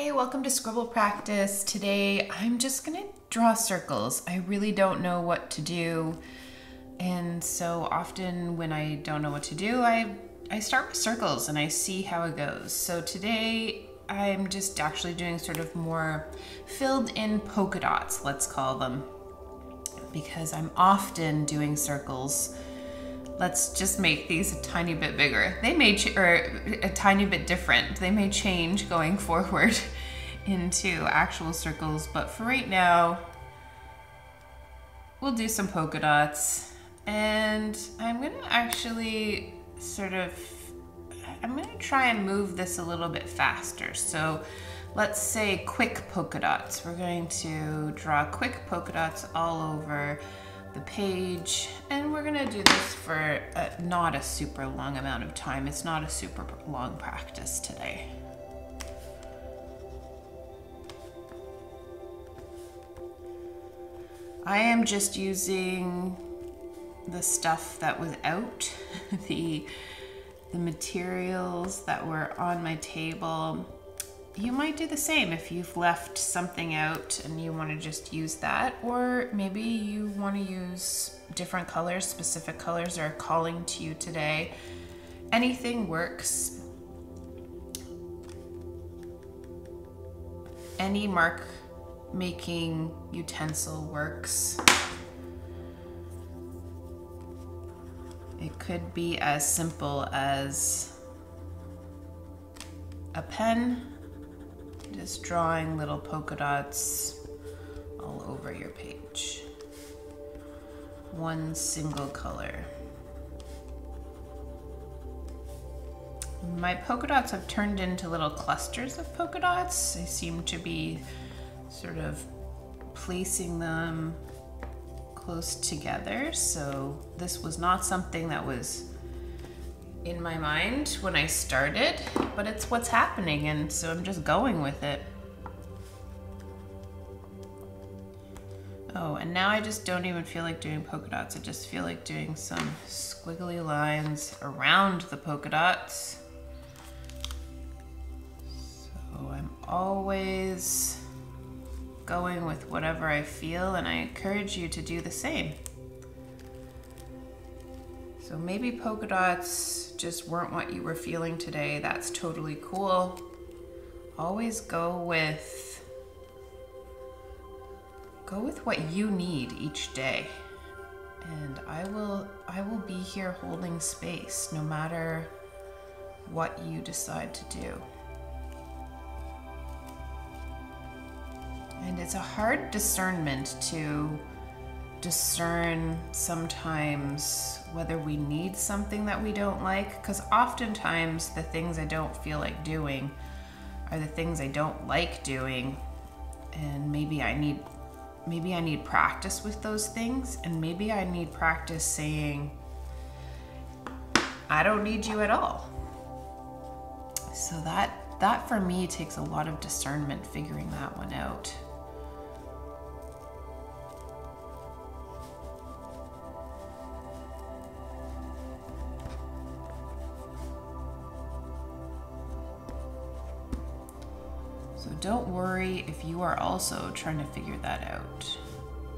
Hey, welcome to Scribble Practice. Today I'm just gonna draw circles. I really don't know what to do. And so often when I don't know what to do, I, I start with circles and I see how it goes. So today I'm just actually doing sort of more filled in polka dots, let's call them, because I'm often doing circles let's just make these a tiny bit bigger. They may, or a tiny bit different. They may change going forward into actual circles, but for right now, we'll do some polka dots. And I'm gonna actually sort of, I'm gonna try and move this a little bit faster. So let's say quick polka dots. We're going to draw quick polka dots all over the page and we're gonna do this for a, not a super long amount of time. It's not a super long practice today. I am just using the stuff that was out, the, the materials that were on my table you might do the same if you've left something out and you want to just use that or maybe you want to use different colors specific colors are calling to you today. Anything works. Any mark making utensil works. It could be as simple as a pen just drawing little polka dots all over your page. One single color. My polka dots have turned into little clusters of polka dots. I seem to be sort of placing them close together. So this was not something that was in my mind when I started, but it's what's happening, and so I'm just going with it. Oh, and now I just don't even feel like doing polka dots. I just feel like doing some squiggly lines around the polka dots. So I'm always going with whatever I feel, and I encourage you to do the same. So maybe polka dots just weren't what you were feeling today. That's totally cool. Always go with go with what you need each day. And I will I will be here holding space no matter what you decide to do. And it's a hard discernment to discern sometimes whether we need something that we don't like because oftentimes the things I don't feel like doing are the things I don't like doing and maybe I need maybe I need practice with those things and maybe I need practice saying I don't need you at all. So that that for me takes a lot of discernment figuring that one out. So don't worry if you are also trying to figure that out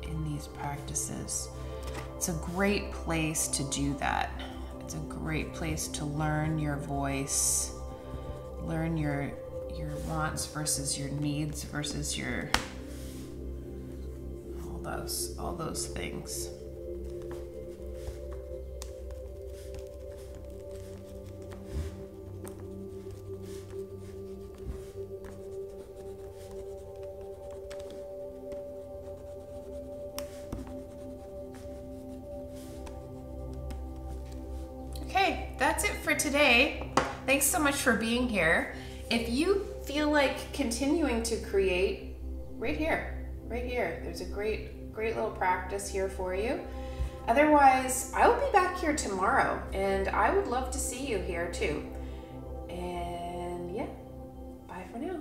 in these practices. It's a great place to do that. It's a great place to learn your voice, learn your your wants versus your needs versus your all those all those things. that's it for today. Thanks so much for being here. If you feel like continuing to create, right here, right here, there's a great, great little practice here for you. Otherwise, I will be back here tomorrow and I would love to see you here too. And yeah, bye for now.